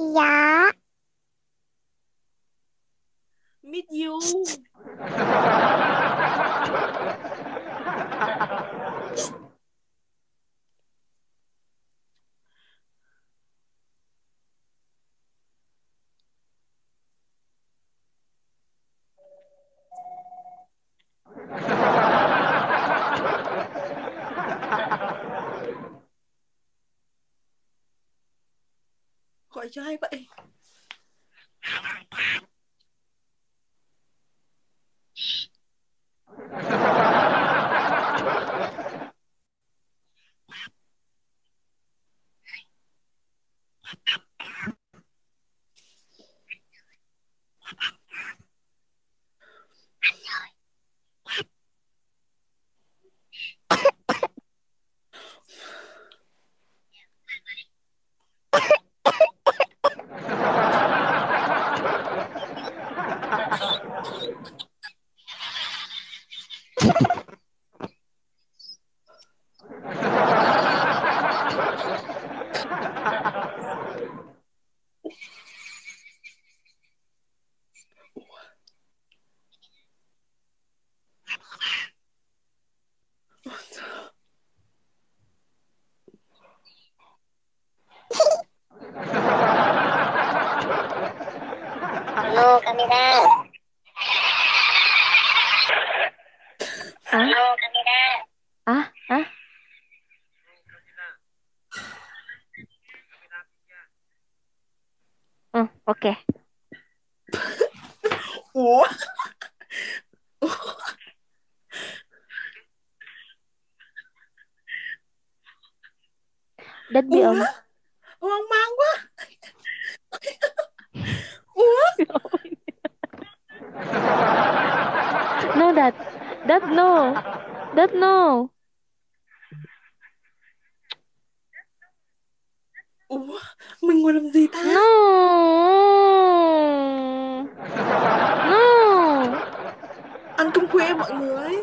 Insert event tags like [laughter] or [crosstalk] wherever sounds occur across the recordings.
Dạ. Meet you. [laughs] cho vậy? Bị Ủa? ấm. Hoang mang quá. Ủa? No, that. That no. That no. Ủa? Mình ngồi làm gì ta? No. Ăn cơm khuya mọi người.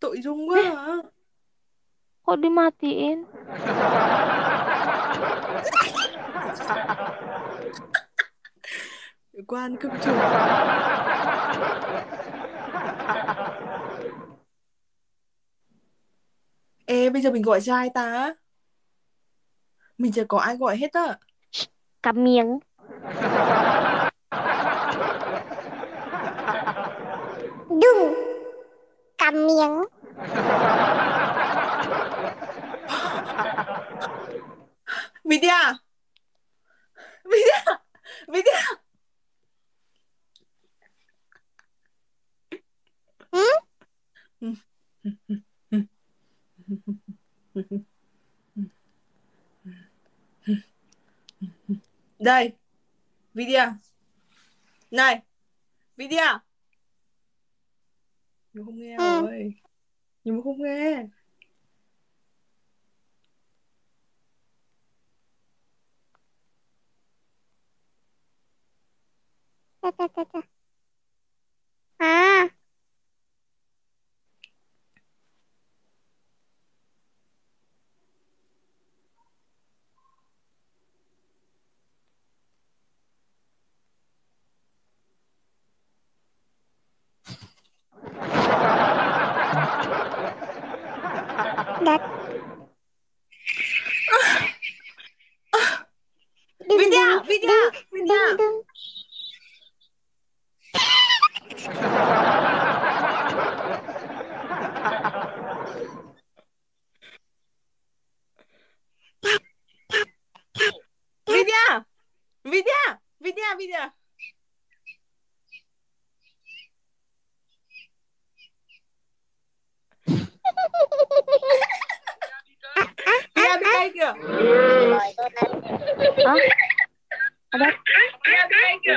Tội Dung quá hả? Kok dimatiin? Để qua ăn cơm chiều. Ê, bây giờ mình gọi cho ai ta? Mình chưa có ai gọi hết á. Cắm miệng. Đừng. Cầm miệng. Vidya! Vidya! Vidya! Ừ? Đây. Vidya. Này. Vidya. Nhưng không nghe Ừ. rồi. Nhưng mà không nghe. ta, ta.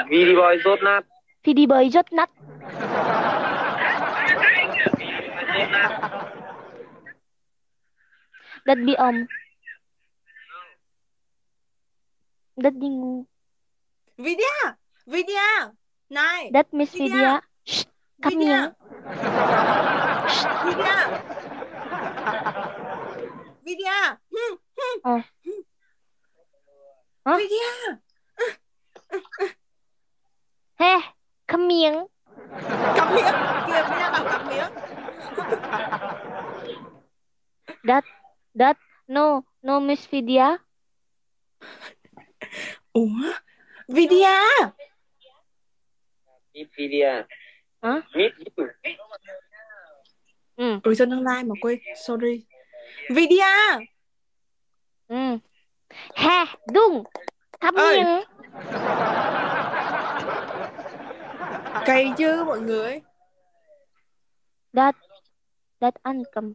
Vidi boy rốt nát đi bơi rất nắt. Đất bị ấm. Đất đi ngu. Vidya. Vidya. Này. Đất Miss Vidya. Vidya. miệng. Vidya. Vidya. Vidya He, câm miệng. cắm miệng kìa Vidya bảo cắm miệng That, that, no, no, Miss Vidya. ủa Vidya Meet Vidya. Hả? Meet you. Ừ, ôi sao đang like mà quên sorry Vidya ừ. He, đúng. Câm Ơi. Cay chứ mọi người That, that ăn cầm.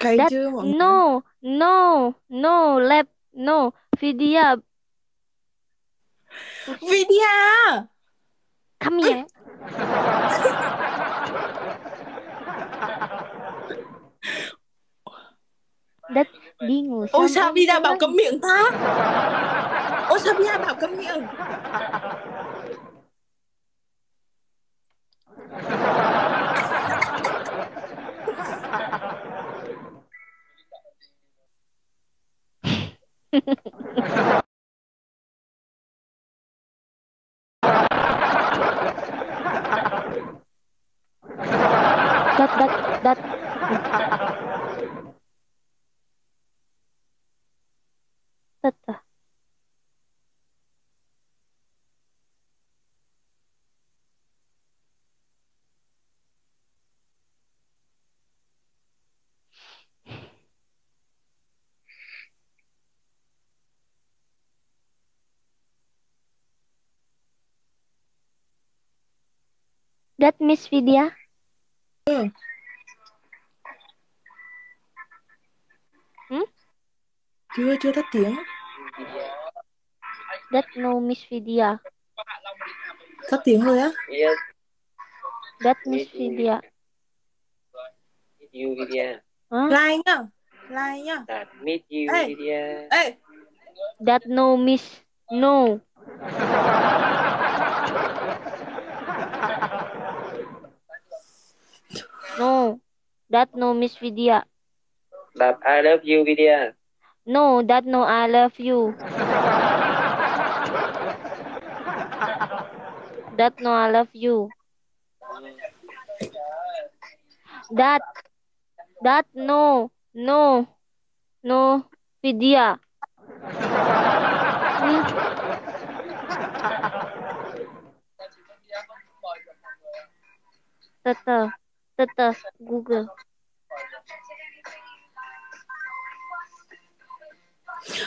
cay That, chứ mọi người. no, no, no, left, no, Vidya, Vidya câm miệng. That [laughs] đi ngủ ôi sao không bảo cấm miệng ta ôi sao Vidya bảo cấm miệng That, that, that. That, uh, That Miss Vidya. chưa chưa tắt tiếng That no Miss Vidya. tắt tiếng rồi á Yes. That Miss Vidya. You Vidya. Huh? like nhá like nhá That meet you Hey. Vidya. ê That no Miss. No. [laughs] No. That no Miss Vidya. That I love you Vidya. No, that no I love you. That no I love you. That that no no no Vidya. Hmm? Tata tata Google.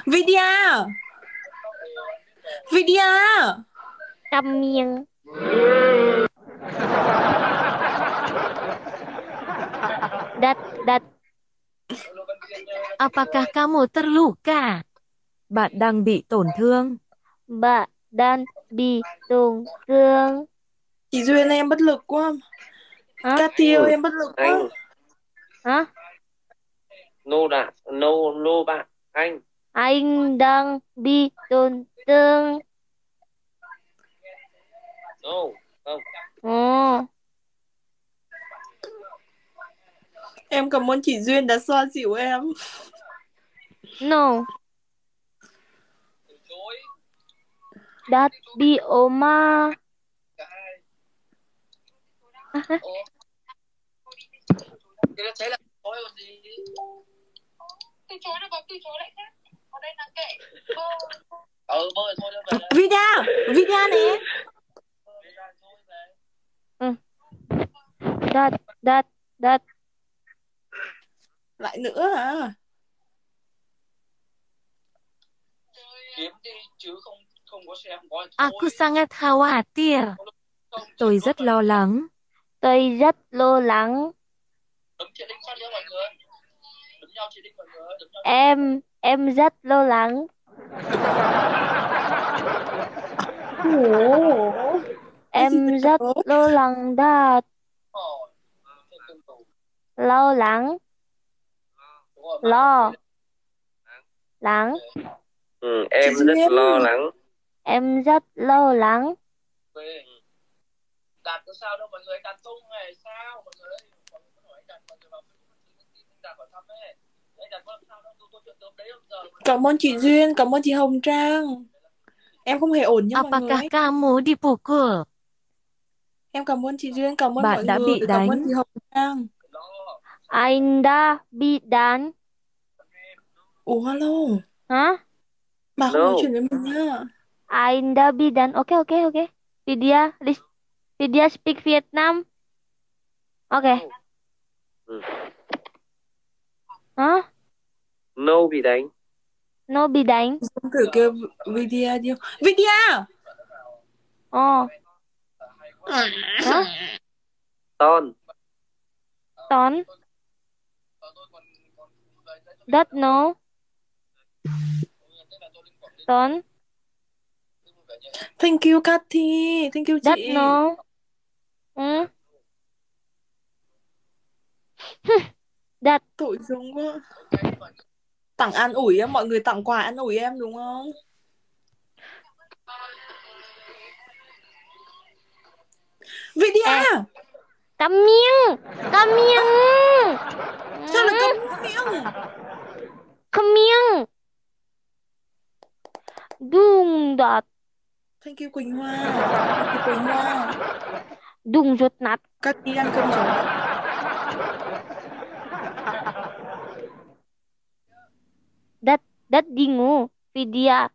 Vidya Vidya Câm miệng. That that Apakah kamu terluka? Bạn đang bị tổn thương. bạn đang bị tổn thương. chị Duyên em bất lực quá Hả? Tiêu em bất lực quá Anh. Hả? No that. No no bạn. Anh. Anh đang bị tổn thương. No. Không. Ồ, em cảm ơn chị Duyên đã xoa dịu em no. That be Oma. Thế là thôi còn gì. từ chối được từ chối lại khác ở đây là kệ Ừ bơi thôi đâu về. Vidya Vidya nè That that that lại nữa hả Kiếm đi chứ không không có xem có Aku sangat khawatir. Tôi rất lo lắng. tôi rất lo lắng. Nhau. Em em rất lo lắng. Em rất lo lắng tương tủ. lo lắng. Lo. lắng. Ừ, em rất lo lắng. em rất lo lắng. Có sao đâu mọi người, đạt tung này sao mọi người. Mọi người có hỏi đạt mọi người vào Facebook thì đạt hỏi thăm ấy. Đấy, đặt có làm sao đâu, tôi tôi chuyện tớm đấy bây giờ Cảm ơn chị Duyên, cảm ơn chị Hồng Trang. Em không hề ổn nhá mọi Apakah người. kamu dipukul? Em cảm ơn chị Duyên, cảm ơn Bạn mọi đã người, bị cảm ơn đánh. chị Hồng Trang. lo Ainda bidan. Ủa alo, Hả? bà không nói chuyện với mình nhá. Ainda bidan. Okay, okay, okay. Vidya, lis- Vidya speak Vietnam. Okay. Ừ. Hả? No bị đánh. No bị đánh. Dung thử kêu Vidya đi. Vidya! Ồ. Hả? Ton. Tón. Đất no. Tón. Thank you Cathy, thank you Đất chị. no. Ừ. [laughs] Đất. Tội Dung quá. Tặng an ủi em, mọi người tặng quà an ủi em đúng không? Vidya! Cắm miệng. Cắm miệng. Sao lại Ừ. cấm miệng? Cắm miệng. Đúng đất. Thank you Quỳnh Hoa. Thank you Quỳnh Hoa. Đúng rốt nát. Cathy ăn cơm rồi. Ngủ. Vidya.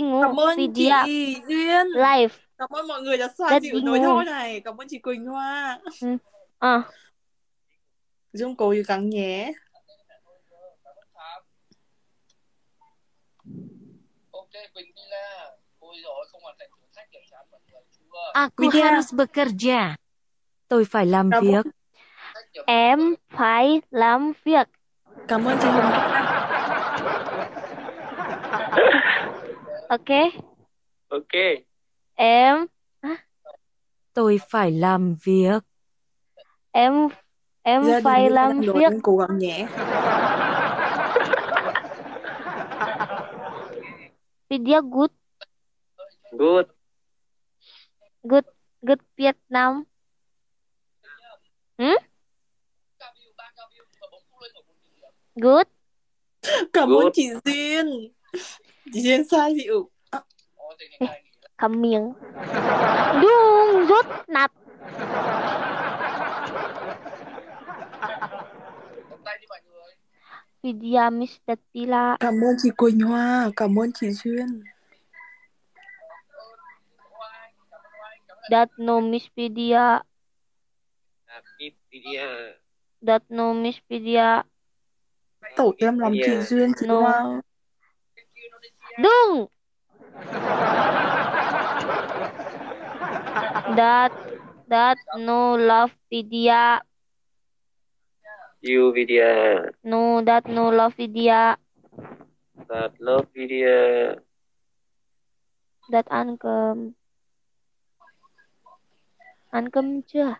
Ngủ. Cảm ơn Vidya. chị Duyên. Live. Cảm ơn mọi người đã xoa Đất dịu nỗi thôi này. Cảm ơn chị Quỳnh Hoa. Ờ. Dung cố gắng nhé. Aku Vidya. harus bekerja. Tôi phải làm Cảm việc. Em phải làm việc. Cảm ơn chị Hồng Trang. Ok. Ok. Em. Tôi phải làm việc. Em. Em Gia phải làm việc. cố gắng nhé. [laughs] Vidya good. Good. Good. Good. Hmm? ở một điểm Good. Cảm ơn chị Duyên. Chị Duyên xoa dịu. Ôi, tình hình này nghỉ Cắm miệng. Đúng rốt nát. cầm tay đi mọi người Vidya Miss Datila. Cảm ơn chị Quỳnh Hoa. Cảm ơn chị Duyên. That no Miss Vidya. Happy video. That no Miss Vidya. Tội em làm chị Yeah. Duyên chị No. Hoa. Đúng. That. That no love Vidya. You video. No, that no love Vidya. That love video. That ăn cơm. Ăn cơm chưa?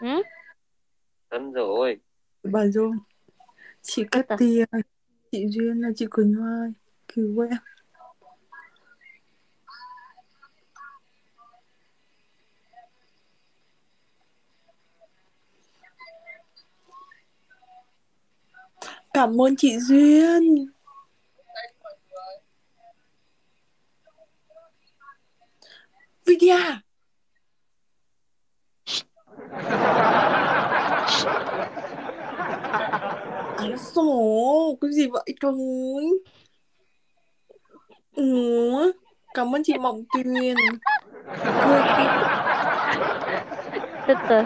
Ừ? Ăn rồi. Bà Dung. Chị Cathy ơi. Chị Duyên là chị Quỳnh Hoa. Cứu em. Cảm ơn chị Duyên. Vidya. [laughs] Alo, cái gì vậy trời Ủa, cảm ơn chị Mộng Tuyền. Từ từ.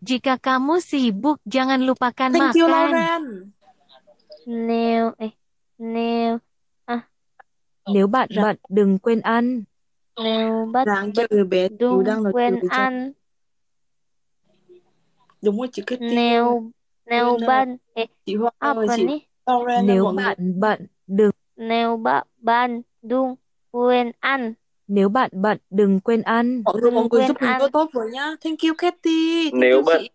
Jika kamu sibuk, jangan lupakan Thank you, makan. Lauren. Nếu. Eh. Nếu. Nếu bạn bận, đừng quên ăn. Nếu đúng đang nói quên ăn. Đúng rồi, chị Kitty. Nếu. Nếu. Eh. Chị Hoa ơi, chị? Lauren Nếu mọi người. bạn bận, đừng Nếu ba ban đúng quên ăn. nếu bạn bận, đừng quên ăn. Mọi người, mọi Đừng người giúp mình tốt tốt với nhá. Thank you, Kitty. Thank Nếu you, bạn- chị.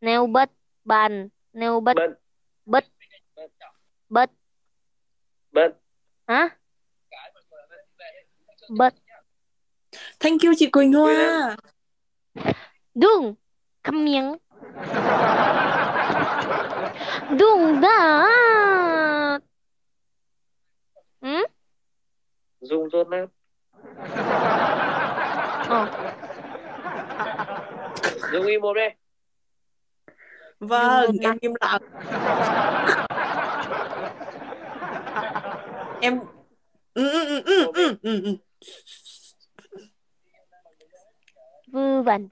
Nếu bất ban. Nếu bất Bận. bất bất Bận. hả? Bất Thank you, chị Quỳnh Hoa. Dung, câm miệng. Dung đã. Ừ? Dung rốt nát. Ờ. Dung im mồm đi. Vâng, Dung em im lặng. em ừ, ừ, ừ, ừ, ừ, ừ. Vư vẩn.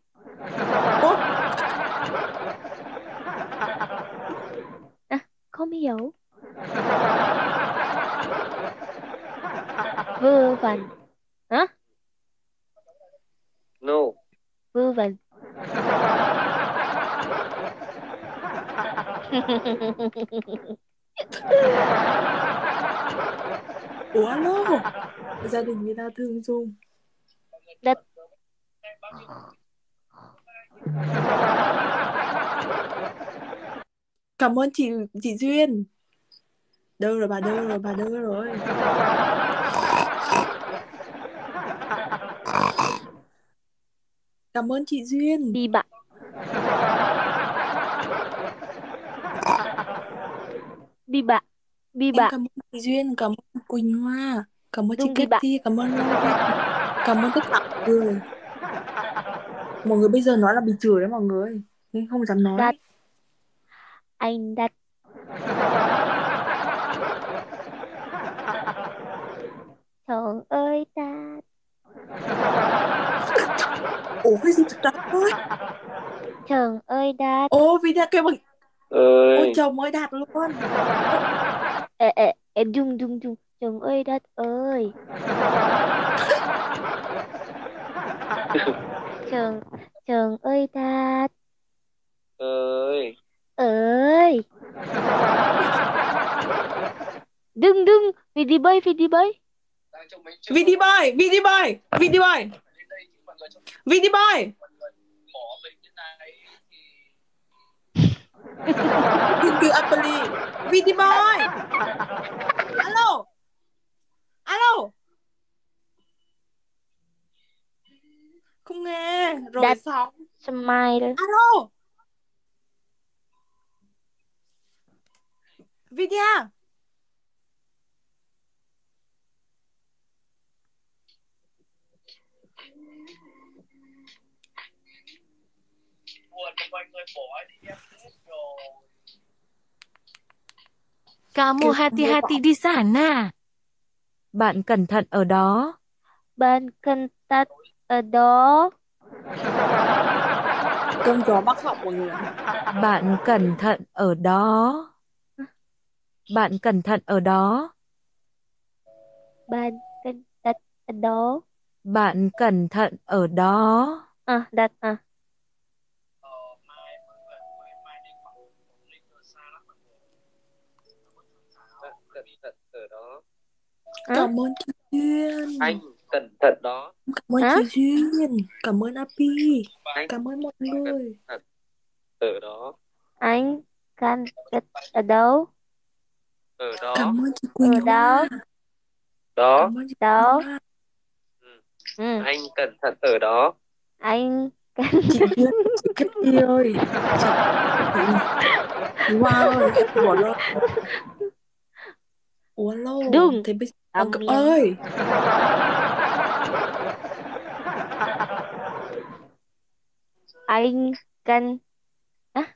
Ủa? À, không hiểu. [laughs] Vư vẩn. Hả? No. Vư vẩn. [laughs] Ủa alo Gia đình người ta thương Dung Đất. Cảm ơn chị chị Duyên Đâu rồi bà đâu rồi bà đâu rồi Cảm ơn chị Duyên Đi bạn. Đi bạn. Đi bạn. cảm ơn chị Duyên Cảm ơn chị Quỳnh Hoa Cảm ơn chị đi bạn. Katy Cảm ơn Cảm ơn tất cả mọi người Mọi người bây giờ nói là bị chửi đấy mọi người Nên không dám nói Đặt. Anh đặt. Trời ơi ta. Ủa cái gì vậy ơi Trời ơi đạt. Ô video kêu bằng Ơi. Ôi chồng ơi đạt luôn Ê, ê, ê, dung, dung, dung. Trời ơi đất ơi. Trời, trời ơi đạt. Ơi. [laughs] ơi. Đừng, đừng. Vidi boy Vidi boy Vidi boy Vidi boy như này thì Nhìn từ Apple Vidi boy Alo. Alo. Không nghe. Rồi Đặt. xong. Smile. Alo Vidya buồn thì mọi người bỏ đi em hết rồi Kamu hati-hati di sana. Bạn cẩn thận ở đó. Bạn cần tắt ở đó. Cơm gió bắc họng mọi người Bạn cẩn thận ở đó. Bạn cẩn thận ở đó. Bạn cần tắt ở đó. Bạn cẩn thận ở đó. À, đặt à. cẩn thận. Hả? Cảm ơn chị Duyên Anh cẩn thận đó. Cảm ơn Hả? chị Duyên Cảm ơn Api Anh Cảm ơn mọi người ở đó. Anh cần tắt ở đâu? Ở đó. Cảm ơn chị Quỳnh Ở đó. Hoa Đó. Đó. Quỳnh Hoa Ừ. Anh cẩn thận ở đó. Anh cần Chị Duyên Chị Katy ơi Chị Chị Hoa ơi em bỏ lỡ Ủa alo Đừng. Thế bây giờ miệng. ơi anh cần à?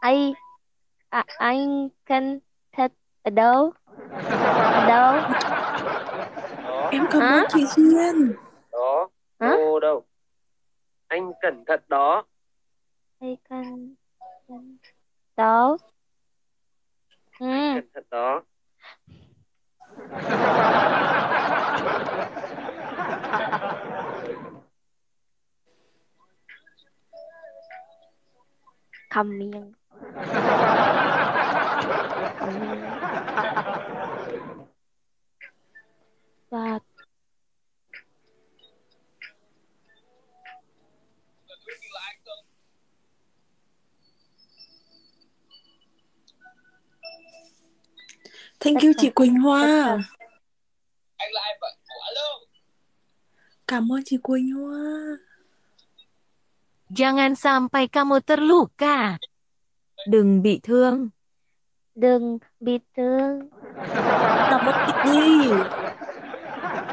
anh à, anh cần thật ở đâu ở đâu Đó. Em ơn chị Duyên Đó. Hả? Đâu đâu. Anh cẩn thận đó. anh cần cần đó ừ Cẩn thận đó. cầm miệng và Thank you, chị Quỳnh Hoa anh vậy Cảm ơn chị Quỳnh Hoa. Jangan sampai kamu terluka. Đừng bị thương. Đừng bị thương. Chị Nhi.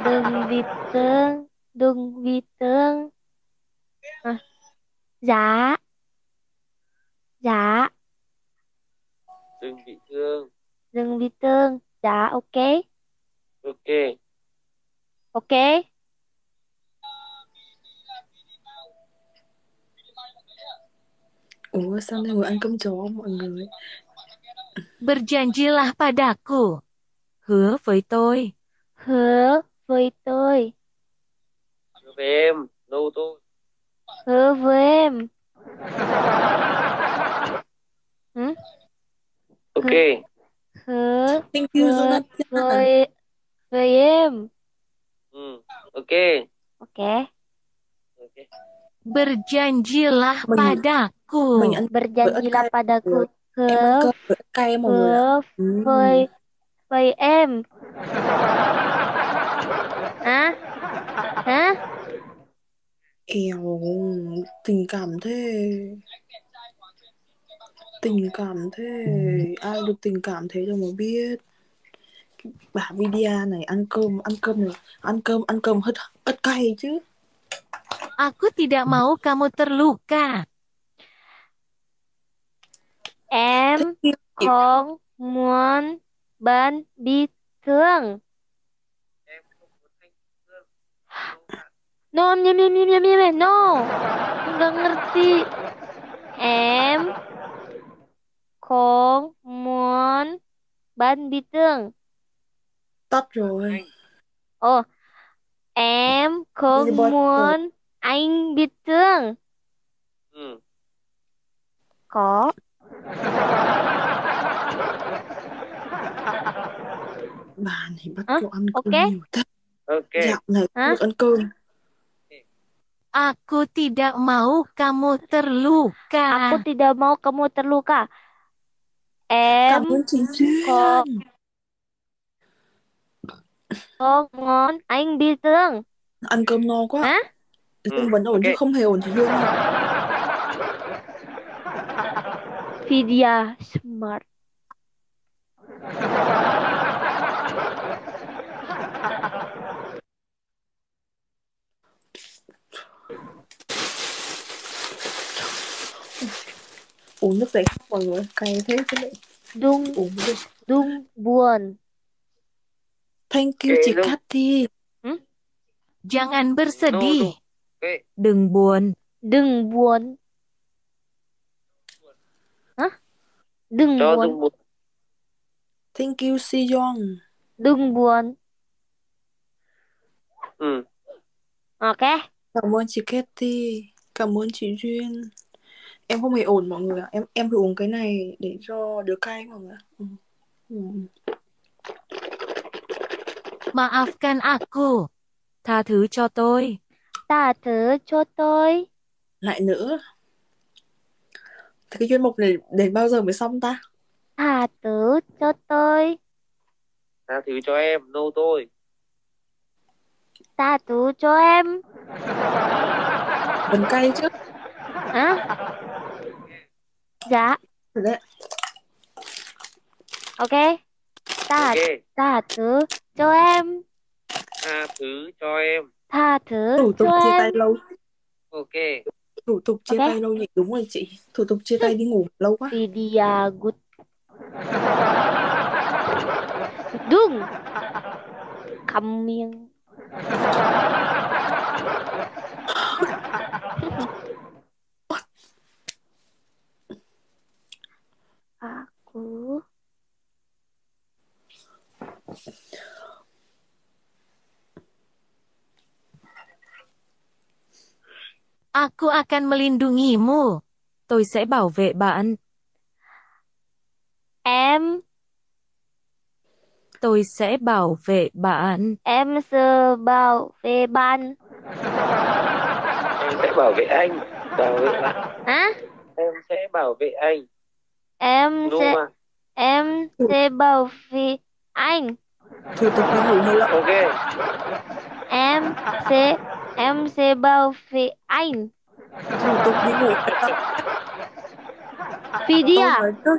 Đừng bị thương. Đừng bị thương. À. Dạ. Dạ. đừng bị thương Đừng bị thương. Dạ, ok. ok Ok. Ủa sao nay ngồi ăn cơm chó mọi người? Berjanjilah padaku. Hứa với tôi. Hứa với tôi. Hứa với em nâu tôi Hứa với em. [laughs] Ok Hứa Thank you Hứa Jonathan. với, với em. ừ ok Ok. ok Berjanjilah padaku. Berjanjilah padaku. Rồi. em ăn cơm với cay mọi người ạ. Ừ. với với em. Hả? Hả? Eo, tình cảm thế. Tình cảm thế. Ai được tình cảm thế cho mà biết. Bà Vidia này ăn cơm, ăn cơm này, ăn cơm, ăn cơm hết ớt cay chứ. Aku tidak mau kamu terluka. Em không muốn bạn bị thương. No, mie, mie, mie, mie, mie. no. Nggak ngerti. Em không muốn bạn bị thương. Tắt rồi. Ồ, em không muốn anh bị thương. ừ Có. Bà này bắt cho ăn Ok. cơm nhiều thế. ok Dạo này Hả? được ăn cơm. Aku tidak mau kamu terluka. Aku tidak mau kamu terluka. Em có không muốn anh bị thương. Ăn cơm no quá. Hả? Ừ, chung vẫn ổn chứ không hề ổn chị Duyên đâu. Vidya smart. Uống nước giải khát mọi người. Cay thế chứ lại Đừng uống được. đừng buồn. Thank you chị. Cathy. Jangan bersedih. ok Đừng buồn. Đừng buồn. Đừng cho buồn. dung một Thank you Si Young. Đừng buồn. ừ Ok. Cảm ơn chị Cathy. Cảm ơn chị Duyên. Em không hề ổn mọi người ạ. Em em phải uống cái này để cho đứa cay mọi người ạ. Ừ. Ừ. Maafkan aku. Tha thứ cho tôi. Tha thứ cho tôi. Lại nữa. Thế cái chuyên mục này đến bao giờ mới xong ta? Tha thứ cho tôi. tha thứ cho em nâu tôi Tha thứ cho em. Vẫn cay chứ. Hả? Dạ. Đấy. Ok. Tha ok tha thứ cho em. tha thứ cho em Tha thứ tục cho em. tay lâu. ok Thủ tục chia Ok. tay lâu nhỉ? Đúng rồi chị. Thủ tục chia tay đi ngủ lâu quá. Vidya good. Đừng. Câm miệng. Aku [laughs] Aku akan melindungimu. Tôi sẽ bảo vệ bạn. em Tôi sẽ bảo vệ bạn. em sẽ bảo vệ bạn. em sẽ bảo vệ anh bảo vệ bạn Hả? em sẽ bảo vệ anh Em đúng sẽ mà em sẽ bảo vệ anh. Thủ tục ngủ hơi lâu. ok Em sẽ Em sẽ bảo vệ anh. Thủ tục đi ngủ. Lâu Tôi Vidya, nói trước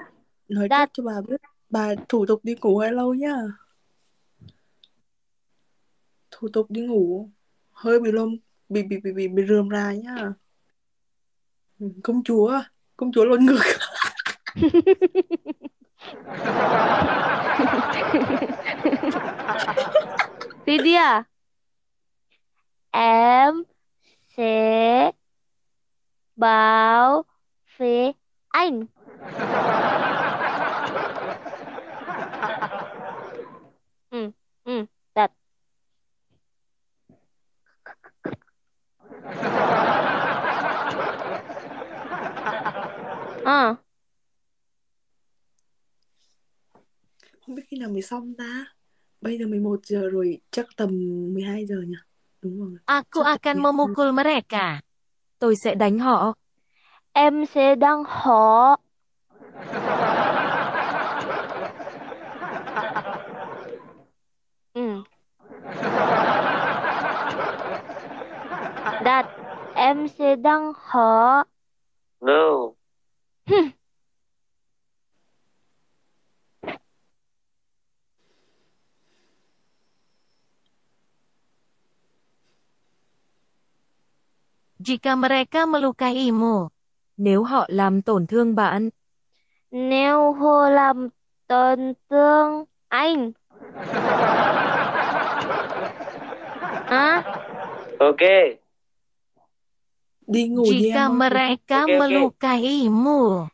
Nói Đặt- trước cho bà biết Bà thủ tục đi ngủ hay lâu nhá. Thủ tục đi ngủ Hơi bị lông Bị bị bị bị, bị rườm rà nhá. Ừ, Công chúa Công chúa lộn ngược. [laughs] Vidya. Em sẽ bảo vệ anh. Ừ, ừ, đặt. À, [laughs] Không biết khi nào mới xong ta Bây giờ 11 giờ rồi Chắc tầm 12 giờ nhỉ Đúng rồi Aku akan tầm 12 memukul mereka. Tôi sẽ đánh họ. em sẽ đăng họ. [laughs] Ừ. Đặt, em sẽ đăng họ. No. Jika mereka melukaimu. Nếu họ làm tổn thương bạn, Nếu họ làm tổn thương anh. [laughs] Hả? Ok. Đi ngủ đi jika em ơi mereka oke. melukaimu,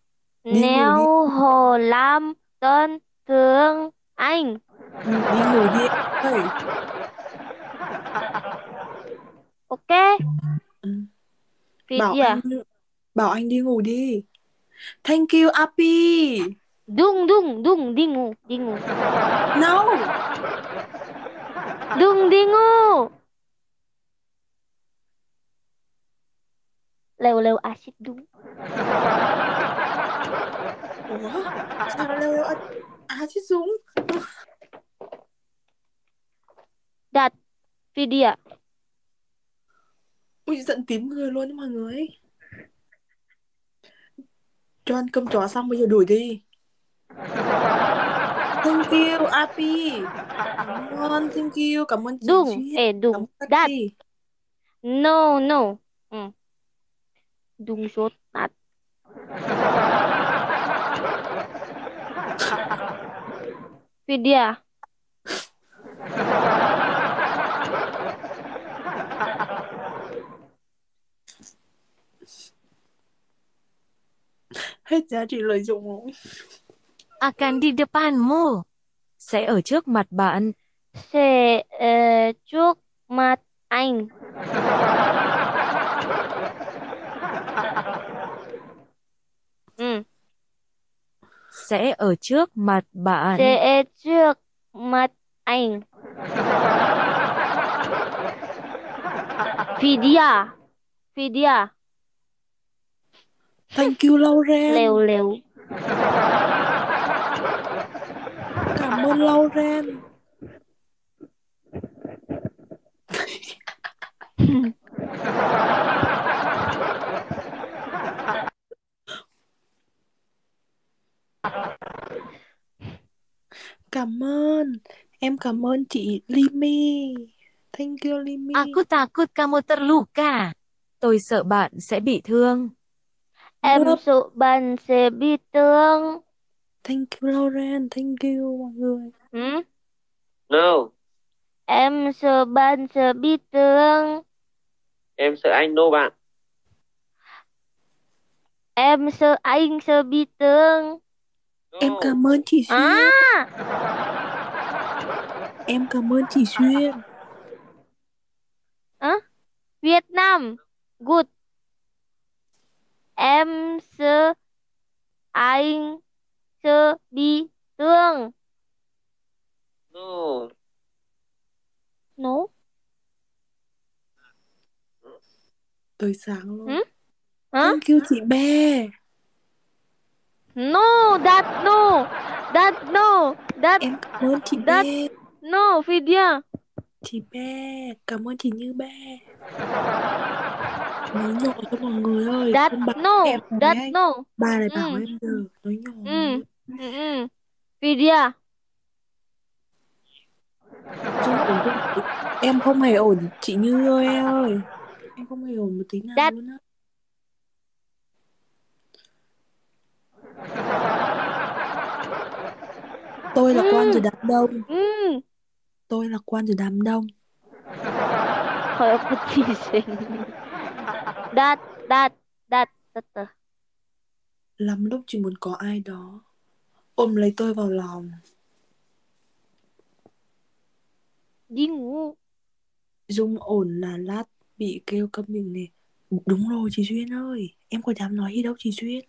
Đi Nếu họ làm tổn thương anh. Ừ, Đi ngủ đi em ơi Ok? Ừ. Bảo Vidya. anh đi, Bảo anh đi ngủ đi Thank you Api Đừng, đừng, đừng đi ngủ, đi ngủ. No Đừng đi ngủ. Leo leo axit đúng. Ủa Sao leo leo à, à chết Dũng Đặt Vidya. Ui giận tím người luôn mọi người Cho ăn cơm chó xong bây giờ đuổi đi Thank you Api Cảm ơn Thank you Cảm ơn chị Đừng, Duyên eh Đặt. chị No, no. Ừ. Đừng sốt đặt. Vidya. Hết giá trị lợi dụng rồi akan di depanmu. Sẽ ở trước mặt bạn. Sẽ ờ, trước mặt anh. [laughs] Ừ. Sẽ ở trước mặt bạn. Sẽ trước mặt anh. [laughs] Vidya. Vidya. Thank you Lauren Leo leo. Cảm ơn Lauren Cảm ơn Em cảm ơn chị Limi Thank you Limi Aku takut kamu terluka. Tôi sợ bạn sẽ bị thương. Em Love. sợ bạn sẽ bị thương. Thank you Lauren Thank you mọi người Ừ? No. Em sợ bạn sẽ bị thương. Em sợ anh no bạn. Em sợ anh sẽ bị thương. No. Em cảm ơn chị Xuyên À, Em cảm ơn chị Xuyên Việt Nam. Good. Em sợ anh sẽ bị thương. No. No. Tới sáng luôn Ừ? Hả? Thank you chị Be No, that no. That no. That Em cảm ơn chị That- Be no, Vidya. Chị bé, cảm ơn chị Như bé. Nói nhỏ cho mọi người ơi, That không bảo no, em that no. Bà lại bảo Ừ. em giờ, nói nhỏ. Ừ. Ừ, ừ. Vidya. Không? Em không hề ổn, chị Như ơi em ơi. Em không hề ổn một tí nào That- luôn á. Tôi là quan từ đám đông, Ừ. tôi là quan từ đám đông. Kayak petising. Dat, dat, dat. dat. Lắm lúc chỉ muốn có ai đó ôm lấy tôi vào lòng. Đi ngủ. Dung ổn là lát bị kêu câm miệng nè. Đúng rồi chị Duyên ơi, em có dám nói gì đâu chị Duyên.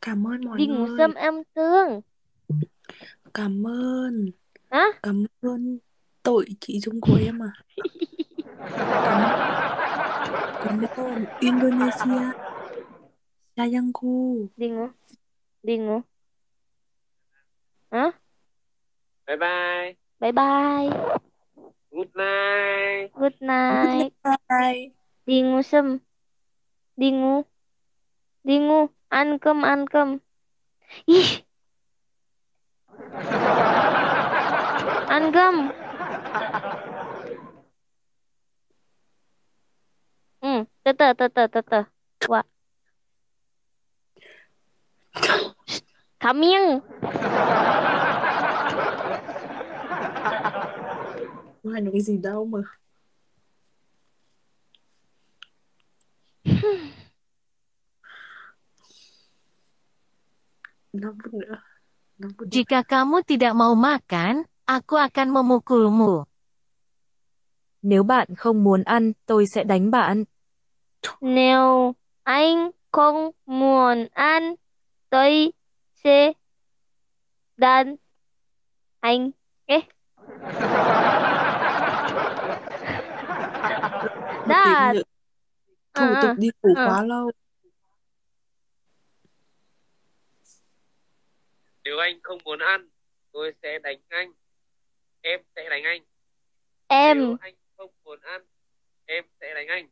Cảm ơn mọi Đi ngủ người. sớm em thương. Cảm ơn. Hả? Cảm ơn tội chị Dung của em à. [laughs] Cảm ơn. Cảm ơn Indonesia. Sayangku. Đi ngủ. Đi ngủ. Hả? Bye bye. Bye bye. Good night. Good night. Bye. Đi ngủ sớm. Đi ngủ. Đi ngủ. Ăn cơm, ăn cơm. Ih. Ăn Ừ, từ từ, từ từ, từ từ. What? Here. Không nói cái gì đâu mà. Năm phút nữa. Năm phút nữa. Jika kamu tidak mau makan, aku akan memukulmu. Nếu bạn không muốn ăn, tôi sẽ đánh bạn. Nếu anh không muốn ăn, tôi sẽ đánh anh. Ê, nữa. Thủ Ờ, tục ờ, đi ngủ ờ. quá lâu. Nếu anh không muốn ăn, tôi sẽ đánh anh. Em sẽ đánh anh. em Nếu anh không muốn ăn, em sẽ đánh anh.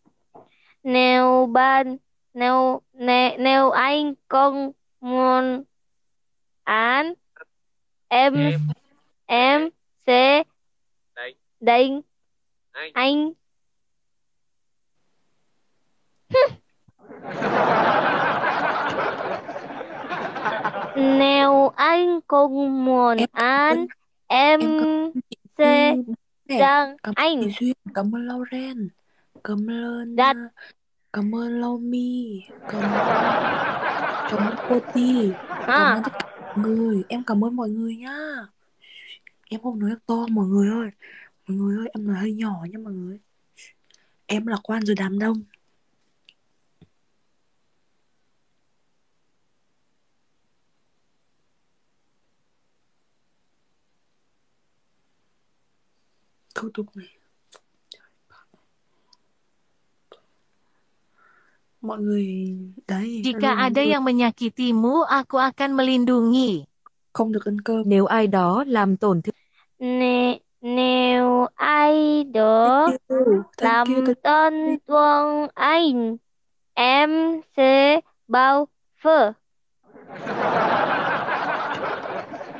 Nếu bạn nếu nếu, nếu anh không muốn ăn, em Em em sẽ đánh đánh anh. anh. Nếu anh không muốn Em ăn, em em sẽ nè. ơn anh. cảm ơn Lauren, cảm ơn Dad. uh, cảm ơn Lomi, cảm ơn cảm ơn Poti, cảm À, ơn tất cả mọi người. Em cảm ơn mọi người nhá. Em không nói to mọi người ơi. Mọi người ơi, em nói hơi nhỏ nha mọi người. Em là quan rồi đám đông. Câu tục này. Mọi người đấy, Jika ada người. yang menyakitimu, aku akan melindungi. không được ăn cơm. Nếu ai đó làm tổn thương nè, nếu ai đó làm tổn thương anh, em sẽ bao phơ.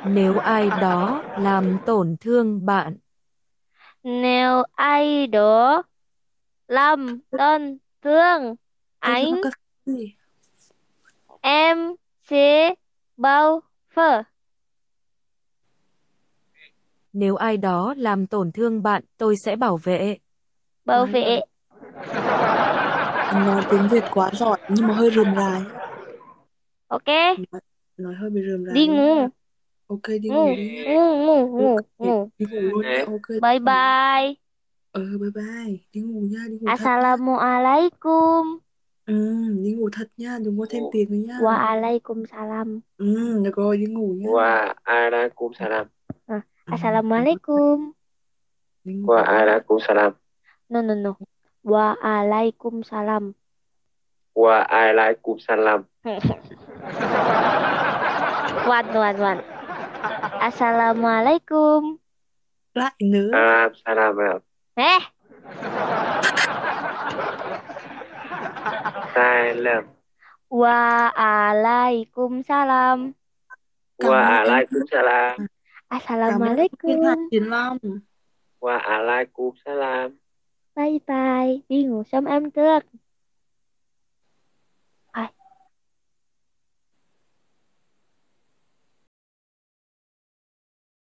nếu ai đó làm tổn thương bạn, Nếu ai đó làm tổn thương anh, có gì? em sẽ bao phơ. nếu ai đó làm tổn thương bạn, tôi sẽ bảo vệ. Bảo vệ. Nói tiếng Việt quá giỏi nhưng mà hơi rườm rà. Ok, Nói, nói hơi bị rườm rà đi ngủ. Ok đi Ngủ, ngủ đi. ngủ, ngủ, ngủ, Ok, ngủ. đi ngủ luôn. Ok. Bye bye. Ừ bye bye. Đi ngủ nha, đi ngủ. Assalamualaikum. Ừ, đi ngủ thật nha, đừng có thêm tiền nữa nha. Waalaikumsalam. Ừ, được rồi, đi ngủ nha. Wa alaikum salam. Ừ, Assalamualaikum. đi ngủ. Wa alaikum salam. No, no, no. Waalaikumsalam. [laughs] Wa alaikum salam. One, one, one. Assalamualaikum. lại nữa Salam, salam. Eh, Salam. Waalaikumsalam. Waalaikumsalam. cảm ơn thiên Assalamualaikum. hạ chiến long Waalaikumsalam. Bye bye. Đi ngủ sớm em trước.